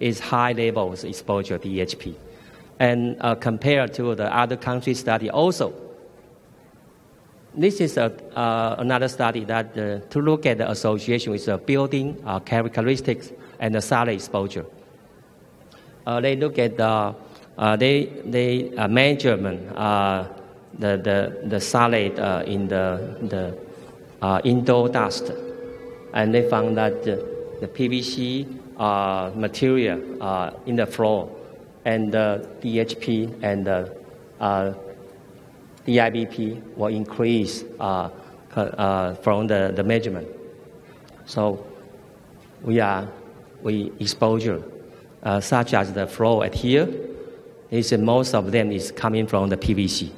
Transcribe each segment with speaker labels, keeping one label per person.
Speaker 1: is high levels exposure to DEHP. And uh, compared to the other country study also, this is a, uh, another study that uh, to look at the association with the building uh, characteristics and the phthalate exposure. Uh, they look at the uh, they they measurement the, the the phthalate in the the indoor dust, and they found that the, the PVC material in the floor and the DEHP and the DIBP will increase uh, uh, from the, the measurement. So we are we exposure uh, such as the flow at here is most of them is coming from the PVC.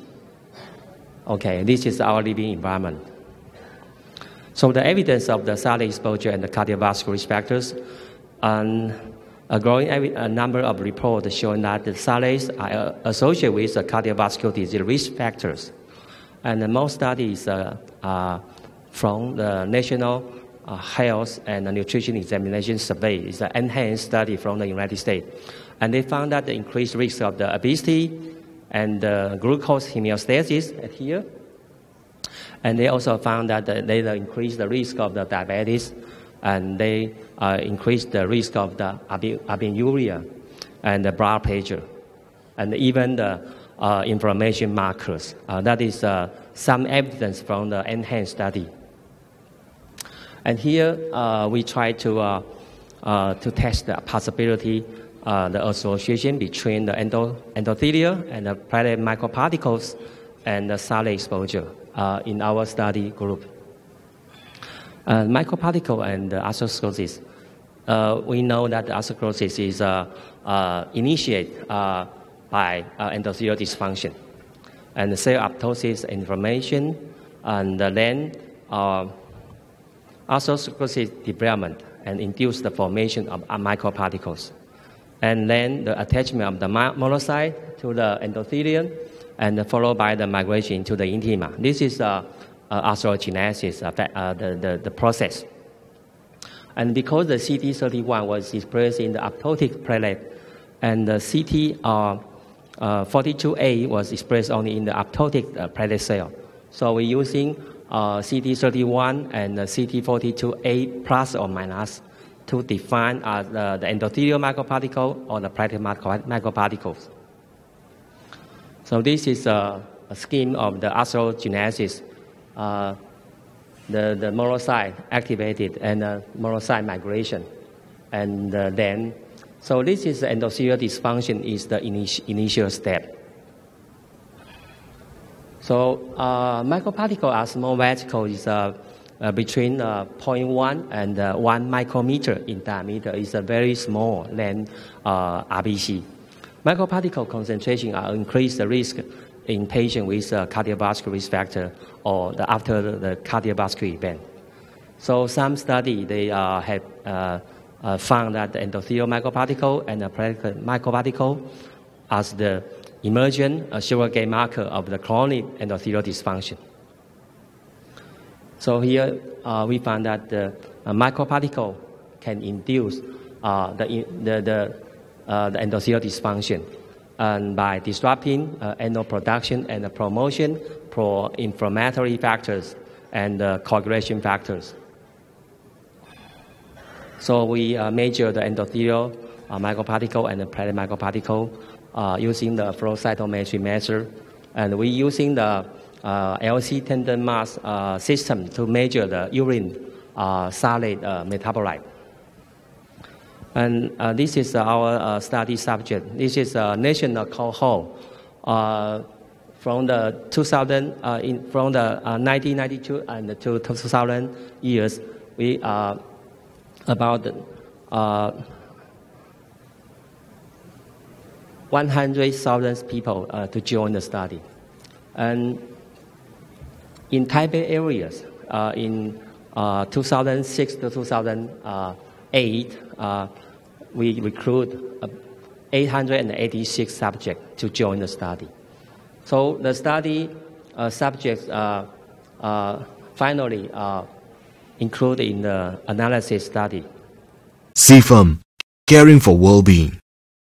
Speaker 1: Okay, this is our living environment. So the evidence of the phthalate exposure and the cardiovascular risk factors, um, a growing a number of reports showing that the phthalates are uh, associated with cardiovascular disease risk factors. And most studies uh, are from the National uh, Health and Nutrition Examination Survey. It's an NHANES study from the United States. And they found that the increased risk of the obesity and the glucose homeostasis here. And they also found that they increase the risk of the diabetes and they uh, increase the risk of the albuminuria and the blood pressure, and even the uh, inflammation markers. Uh, that is uh, some evidence from the NHANES study. And here uh, we try to, uh, to test the possibility, the association between the endo endothelial and the platelet microparticles and the phthalate exposure in our study group. Uh, microparticle and uh, atherosclerosis. Uh, we know that atherosclerosis is uh, uh, initiated uh, by endothelial dysfunction and cell apoptosis, inflammation, and then atherosclerosis development and induce the formation of microparticles. And then the attachment of the monocyte to the endothelium and followed by the migration to the intima. This is a uh, atherogenesis, uh, the, the, the process. And because the CD31 was expressed in the apoptotic platelet, and the CD42a uh, was expressed only in the apoptotic platelet cell. So we're using uh, CD31 and the CD42a plus or minus to define uh, the, the, endothelial microparticle or the platelet microparticles. So this is a, a scheme of the atherogenesis uh, the, the monocyte activated and uh, monocyte migration. And uh, then, so this is endothelial dysfunction is the initi initial step. So uh, microparticle are small vesicles is uh, uh, between uh, 0.1 and uh, 1 micrometer in diameter. It's a very small than uh, RBC. Microparticle concentration are increase the risk in patients with cardiovascular risk factor or the, after the, cardiovascular event. So some study they uh, have uh, uh found that the endothelial microparticle and the microparticle as the emergent uh, surrogate marker of the chronic endothelial dysfunction. So here uh, we found that the microparticle can induce the, the, the, the endothelial dysfunction and by disrupting uh, annual production and promotion pro-inflammatory factors and uh, coagulation factors. So we uh, measure the endothelial uh, microparticle and the platelet microparticle uh, using the flow cytometry measure, and we using the uh, LC tandem mass uh, system to measure the urine phthalate metabolite. And uh, this is our uh, study subject. This is a national cohort uh, from the 2000, uh, in, from the 1992 uh, and to 2000 years. We are about uh, 100,000 people to join the study. And in Taipei areas, in 2006 to 2008, we recruit uh, 886 subjects to join the study. So the study uh, subjects are uh, finally included in the analysis study.
Speaker 2: Zifam caring for well-being.